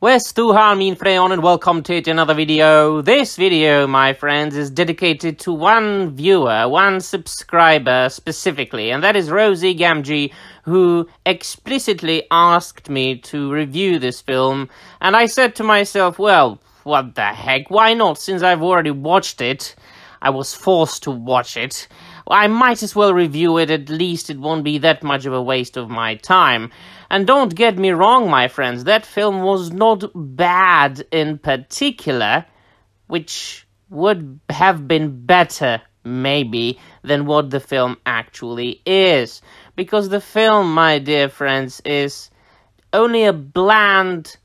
Where's Stuhan Freon and welcome to another video. This video, my friends, is dedicated to one viewer, one subscriber specifically, and that is Rosie Gamgee, who explicitly asked me to review this film, and I said to myself, well, what the heck, why not, since I've already watched it, I was forced to watch it, I might as well review it, at least it won't be that much of a waste of my time. And don't get me wrong, my friends, that film was not bad in particular, which would have been better, maybe, than what the film actually is. Because the film, my dear friends, is only a bland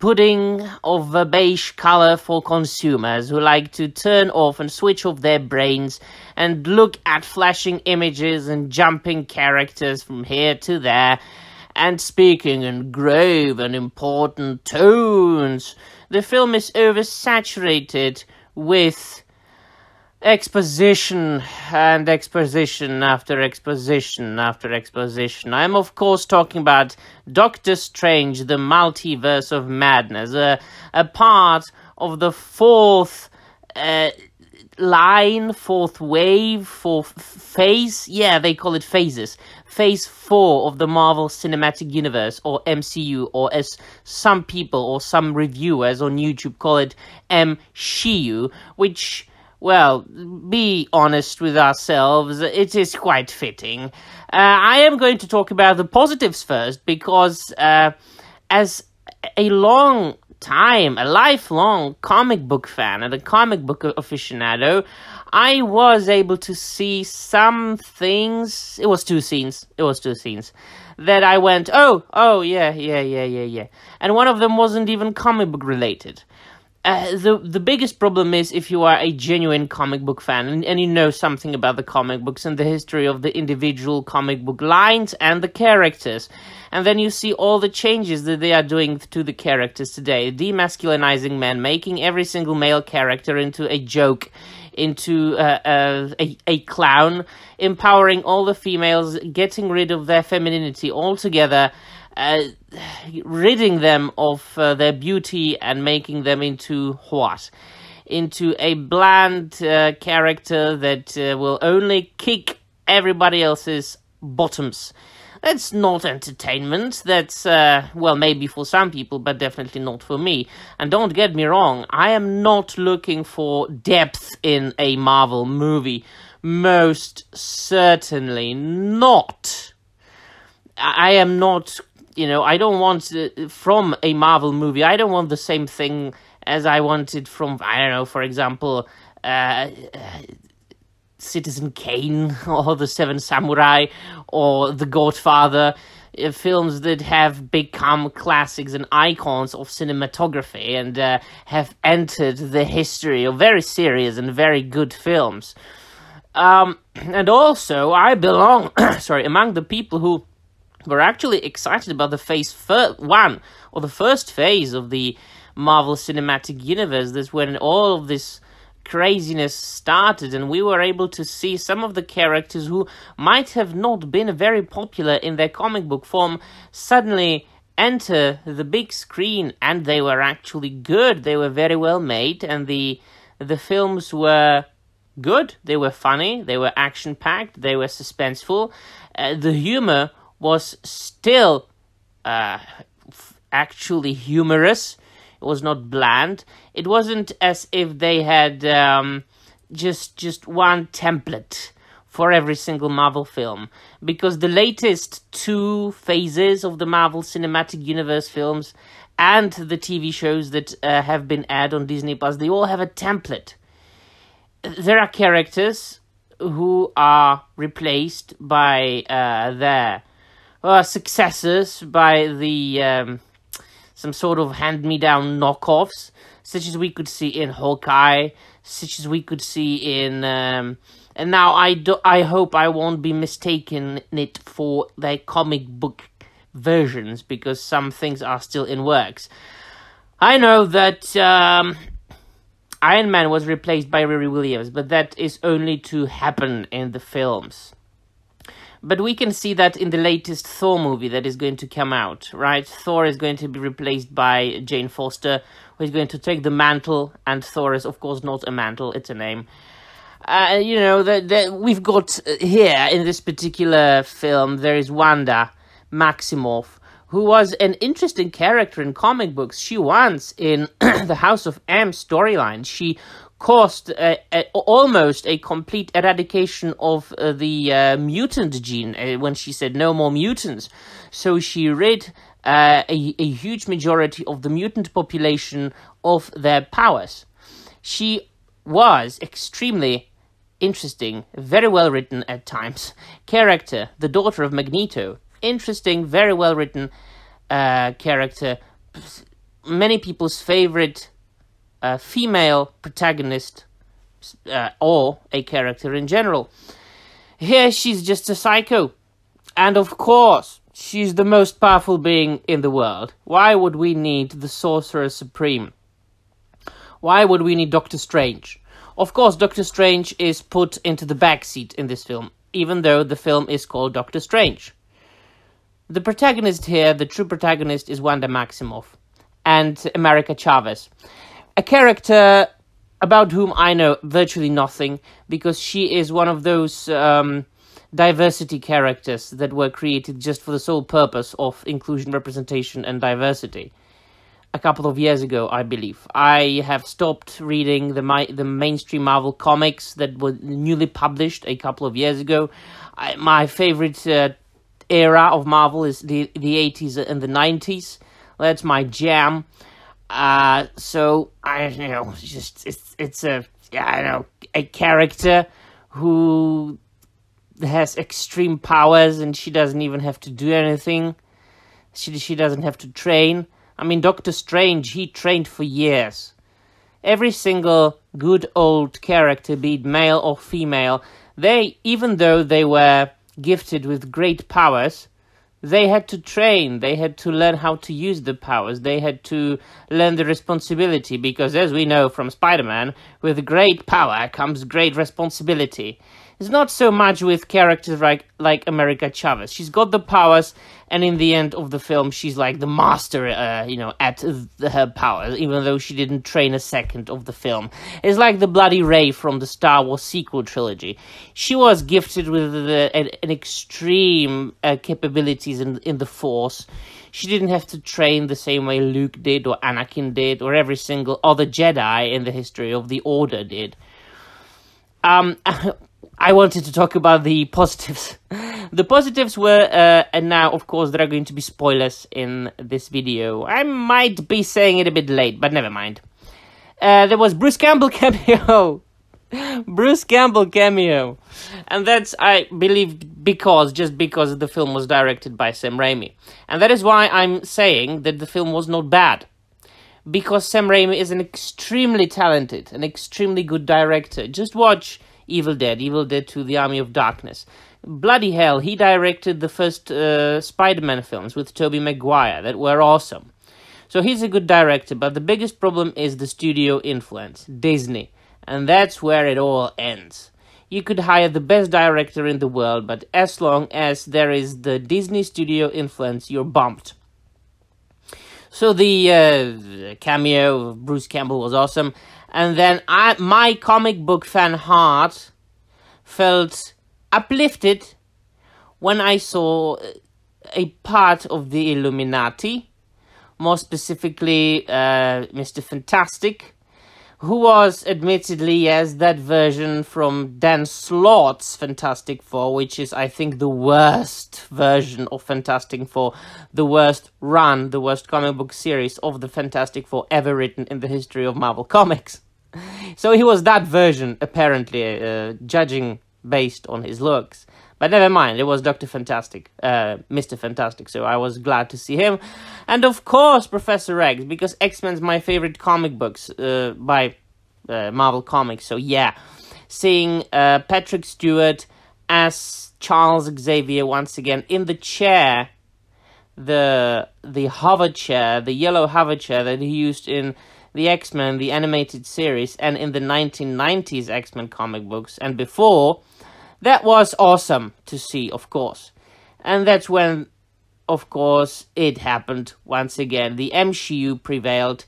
pudding of a beige color for consumers who like to turn off and switch off their brains and look at flashing images and jumping characters from here to there and speaking in grave and important tones. The film is oversaturated with exposition and exposition after exposition after exposition. I'm, of course, talking about Doctor Strange, the Multiverse of Madness, a, a part of the fourth. Uh, line, fourth wave, fourth phase. Yeah, they call it phases. Phase 4 of the Marvel Cinematic Universe, or MCU, or as some people or some reviewers on YouTube call it, MCU, which well, be honest with ourselves, it is quite fitting. Uh, I am going to talk about the positives first because, uh, as a long time, a lifelong comic book fan and a comic book aficionado, I was able to see some things. It was two scenes. It was two scenes that I went, oh, oh, yeah, yeah, yeah, yeah, yeah. And one of them wasn't even comic book related. Uh, the the biggest problem is if you are a genuine comic book fan and, and you know something about the comic books and the history of the individual comic book lines and the characters, and then you see all the changes that they are doing to the characters today, demasculinizing men, making every single male character into a joke, into uh, uh, a a clown, empowering all the females, getting rid of their femininity altogether uh, ridding them of uh, their beauty and making them into what? Into a bland uh, character that uh, will only kick everybody else's bottoms. That's not entertainment. That's, uh, well, maybe for some people, but definitely not for me. And don't get me wrong, I am not looking for depth in a Marvel movie. Most certainly not. I am not you know, I don't want uh, from a Marvel movie. I don't want the same thing as I wanted from I don't know, for example, uh, Citizen Kane or The Seven Samurai or The Godfather. Uh, films that have become classics and icons of cinematography and uh, have entered the history of very serious and very good films. Um, and also, I belong, sorry, among the people who we're actually excited about the phase fir- one or the first phase of the Marvel Cinematic Universe. That's when all of this craziness started, and we were able to see some of the characters who might have not been very popular in their comic book form suddenly enter the big screen, and they were actually good. They were very well made, and the the films were good. They were funny. They were action packed. They were suspenseful. Uh, the humor was still uh, actually humorous. It was not bland. It wasn't as if they had um, just just one template for every single Marvel film because the latest two phases of the Marvel Cinematic Universe films and the TV shows that uh, have been aired on Disney Plus they all have a template. There are characters who are replaced by uh, their uh, successors by the um, some sort of hand-me-down knockoffs, such as we could see in Hawkeye, such as we could see in. Um, and now I do, I hope I won't be mistaken it for their comic book versions because some things are still in works. I know that um, Iron Man was replaced by Riri Williams, but that is only to happen in the films. But we can see that in the latest Thor movie that is going to come out, right? Thor is going to be replaced by Jane Foster, who is going to take the mantle, and Thor is, of course, not a mantle, it's a name. Uh, you know, that that we've got uh, here in this particular film, there is Wanda Maximoff, who was an interesting character in comic books. She once, in the House of M storyline, she caused a, almost a complete eradication of uh, the uh, mutant gene uh, when she said no more mutants. So she rid uh, a, a huge majority of the mutant population of their powers. She was extremely interesting, very well written at times. Character, the daughter of Magneto, interesting, very well written uh, character. Many people's favorite a female protagonist uh, or a character in general. Here she's just a psycho. And of course, she's the most powerful being in the world. Why would we need the Sorcerer Supreme? Why would we need Doctor Strange? Of course, Doctor Strange is put into the backseat in this film, even though the film is called Doctor Strange. The protagonist here, the true protagonist, is Wanda Maximoff and America Chavez a character about whom I know virtually nothing because she is one of those um, diversity characters that were created just for the sole purpose of inclusion, representation, and diversity. A couple of years ago, I believe, I have stopped reading the my, the mainstream Marvel comics that were newly published a couple of years ago. I, my favorite uh, era of Marvel is the the eighties and the nineties. That's my jam. Uh, so I know just it's it's a yeah, I know a character who has extreme powers and she doesn't even have to do anything. She she doesn't have to train. I mean Doctor Strange he trained for years. Every single good old character, be it male or female, they even though they were gifted with great powers, they had to train. They had to learn how to use the powers. They had to learn the responsibility because as we know from spider-man with great power comes great responsibility it's not so much with characters like like America Chavez. She's got the powers, and in the end of the film, she's like the master, uh, you know, at the, her powers, even though she didn't train a second of the film. It's like the Bloody Rey from the Star Wars sequel trilogy. She was gifted with the, an, an, extreme uh, capabilities in in the Force. She didn't have to train the same way Luke did, or Anakin did, or every single other Jedi in the history of the Order did. Um, I wanted to talk about the positives. the positives were, uh, and now, of course, there are going to be spoilers in this video. I might be saying it a bit late, but never mind. Uh, there was Bruce Campbell cameo. Bruce Campbell cameo. And that's, I believe, because, just because the film was directed by Sam Raimi. And that is why I'm saying that the film was not bad. Because Sam Raimi is an extremely talented, an extremely good director. Just watch Evil Dead, Evil Dead 2, The Army of Darkness. Bloody hell, he directed the first uh, Spider Man films with Tobey Maguire that were awesome. So he's a good director, but the biggest problem is the studio influence Disney. And that's where it all ends. You could hire the best director in the world, but as long as there is the Disney studio influence, you're bumped. So the uh, cameo of Bruce Campbell was awesome. And then I, my comic book fan heart felt uplifted when I saw a part of the Illuminati, more specifically uh, Mr. Fantastic, who was admittedly, yes, that version from Dan Slott's Fantastic Four, which is, I think, the worst version of Fantastic Four, the worst run, the worst comic book series of the Fantastic Four ever written in the history of Marvel Comics. So he was that version, apparently, uh, judging based on his looks. But never mind, it was Dr. Fantastic, uh, Mr. Fantastic, so I was glad to see him. And of course, Professor X, because X Men's my favorite comic books uh, by uh, Marvel Comics, so yeah. Seeing uh, Patrick Stewart as Charles Xavier once again in the chair, the the hover chair, the yellow hover chair that he used in the X Men, the animated series, and in the 1990s X Men comic books, and before that was awesome to see, of course. And that's when, of course, it happened once again. The MCU prevailed,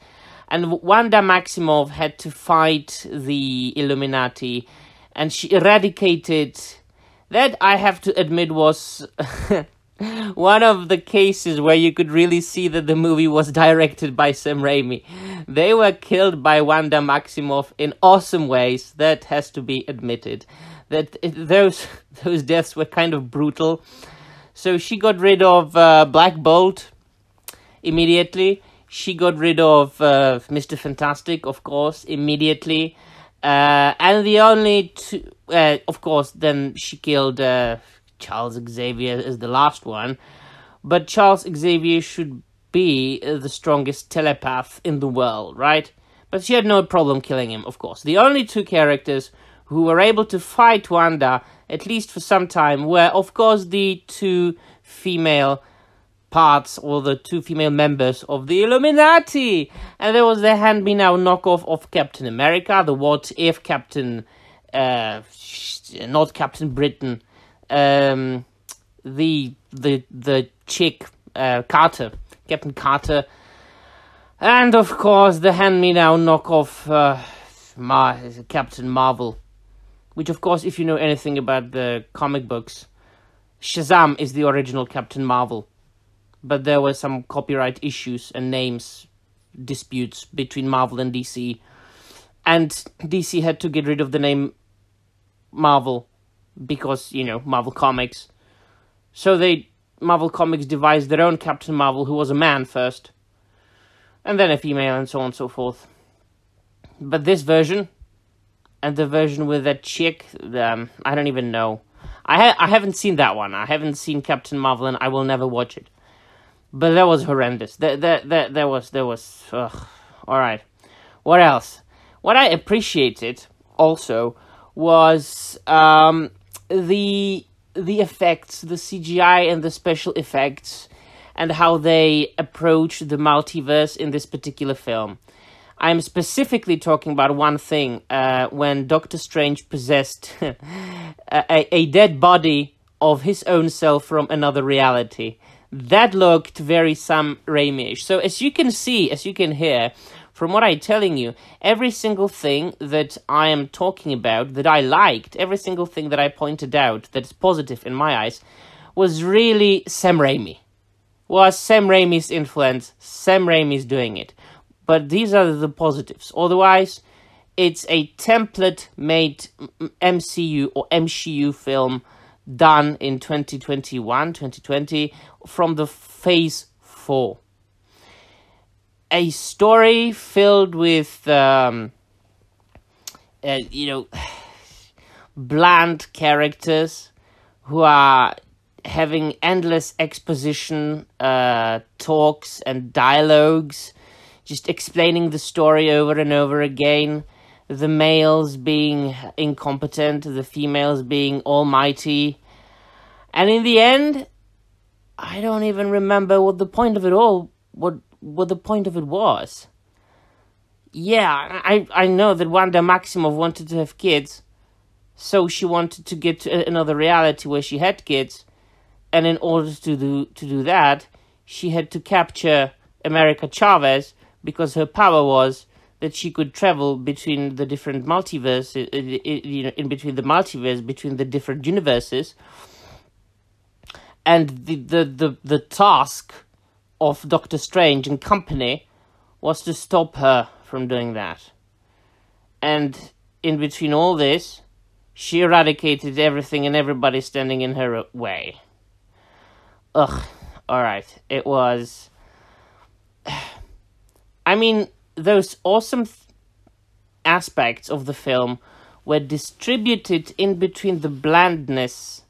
and Wanda Maximoff had to fight the Illuminati, and she eradicated. That I have to admit was one of the cases where you could really see that the movie was directed by Sam Raimi. They were killed by Wanda Maximoff in awesome ways, that has to be admitted that those those deaths were kind of brutal. So she got rid of uh, Black Bolt immediately. She got rid of uh, Mister Fantastic, of course, immediately. Uh, and the only two, uh, of course, then she killed uh, Charles Xavier as the last one. But Charles Xavier should be the strongest telepath in the world, right? But she had no problem killing him, of course. The only two characters who were able to fight Wanda, at least for some time, were, of course, the two female parts or the two female members of the Illuminati. And there was the hand me now knockoff of Captain America, the what if Captain, uh, not Captain Britain, um, the the the chick uh, Carter, Captain Carter, and of course the hand me now knockoff uh, Captain Marvel which of course if you know anything about the comic books shazam is the original captain marvel. But there were some copyright issues and names disputes between marvel and dc and dc had to get rid of the name marvel because you know marvel comics. So they marvel comics devised their own captain marvel who was a man first and then a female and so on and so forth. But this version and the version with that chick, um, I don't even know. I ha- I haven't seen that one. I haven't seen Captain Marvel, and I will never watch it. But that was horrendous. That that that that was that was. Ugh. All right. What else? What I appreciated also was um, the the effects, the CGI and the special effects, and how they approach the multiverse in this particular film. I'm specifically talking about one thing uh, when Doctor Strange possessed a, a dead body of his own self from another reality. That looked very Sam Raimi ish. So, as you can see, as you can hear, from what I'm telling you, every single thing that I am talking about that I liked, every single thing that I pointed out that's positive in my eyes, was really Sam Raimi. Was Sam Raimi's influence, Sam Raimi's doing it. But these are the positives. Otherwise, it's a template made MCU or MCU film done in 2021, 2020 from the phase 4. A story filled with, um, uh, you know, bland characters who are having endless exposition uh, talks and dialogues just explaining the story over and over again. The males being incompetent, the females being almighty. And in the end, I don't even remember what the point of it all what what the point of it was. Yeah, I I know that Wanda Maximoff wanted to have kids, so she wanted to get to another reality where she had kids, and in order to do to do that, she had to capture America Chavez, because her power was that she could travel between the different multiverse, you know, in between the multiverse, between the different universes. And the, the, the, the task of Doctor Strange and company was to stop her from doing that. And in between all this, she eradicated everything and everybody standing in her way. Ugh, alright, it was. I mean, those awesome th- aspects of the film were distributed in between the blandness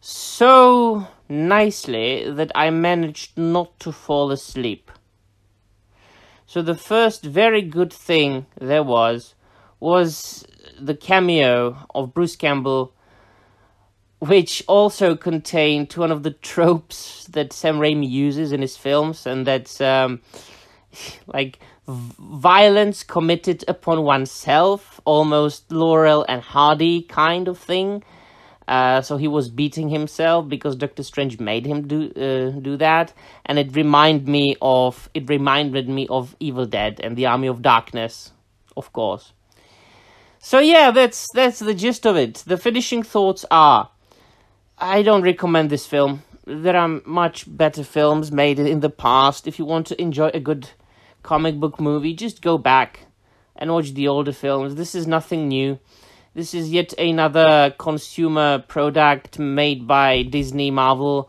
so nicely that I managed not to fall asleep. So the first very good thing there was was the cameo of Bruce Campbell, which also contained one of the tropes that Sam Raimi uses in his films, and that's um, like violence committed upon oneself, almost Laurel and Hardy kind of thing. Uh, so he was beating himself because Doctor Strange made him do uh, do that, and it reminded me of it reminded me of Evil Dead and the Army of Darkness, of course. So yeah, that's that's the gist of it. The finishing thoughts are, I don't recommend this film. There are much better films made in the past. If you want to enjoy a good comic book movie, just go back and watch the older films. This is nothing new. This is yet another consumer product made by Disney Marvel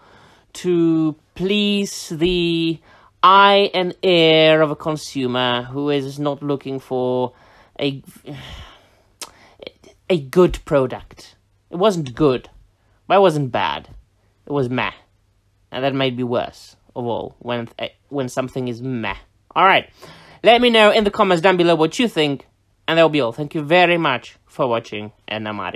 to please the eye and ear of a consumer who is not looking for a a good product. It wasn't good, but it wasn't bad. It was meh, and that made me worse of all when when something is meh. All right, let me know in the comments down below what you think, and that'll be all. Thank you very much for watching, and I'm out.